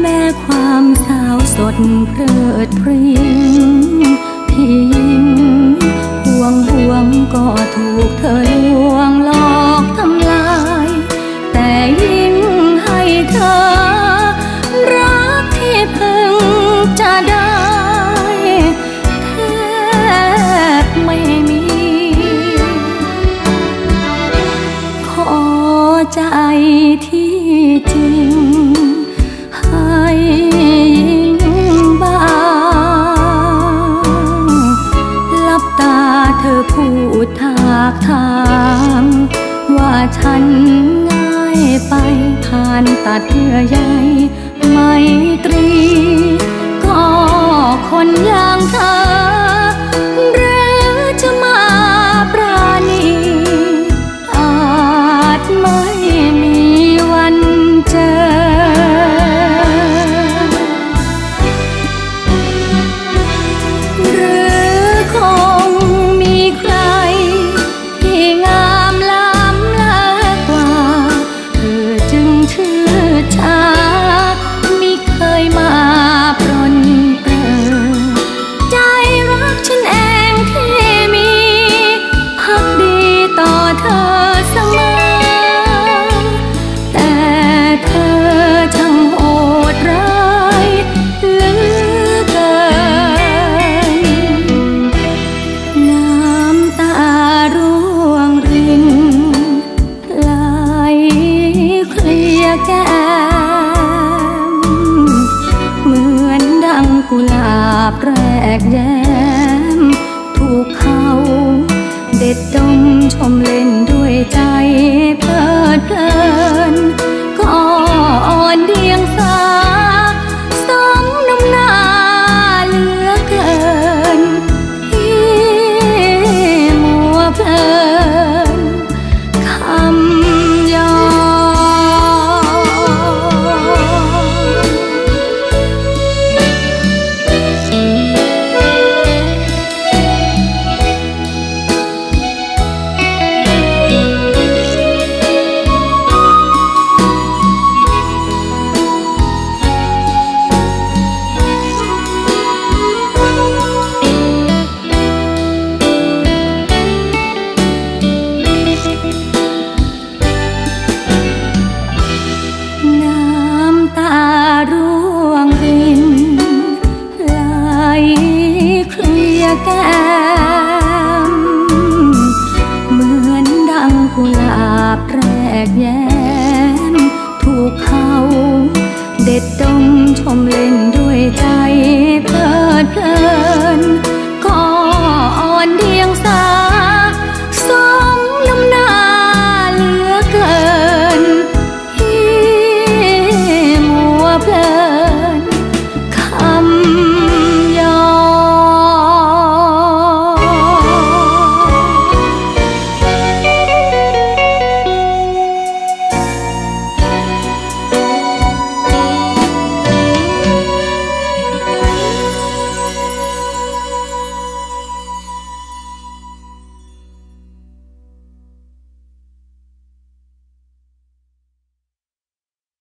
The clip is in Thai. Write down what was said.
แม่ความสาวสดเพลิดเพลินงพี่ยิงห่วงห่วงก็ถูกเธอลวงหลอกทำลาย แต่ยิ่งให้เธอ รักที่พึงจะได้แทบไม่มี ขอใจที่ ไปผ่านตัดเยื่อใยไมตรี ก็คนอย่างเธอ ลาบแรกแย้ กุหลาบแรกแย้ม ถูกเขา เด็ดดมชมเล่นด้วยใจ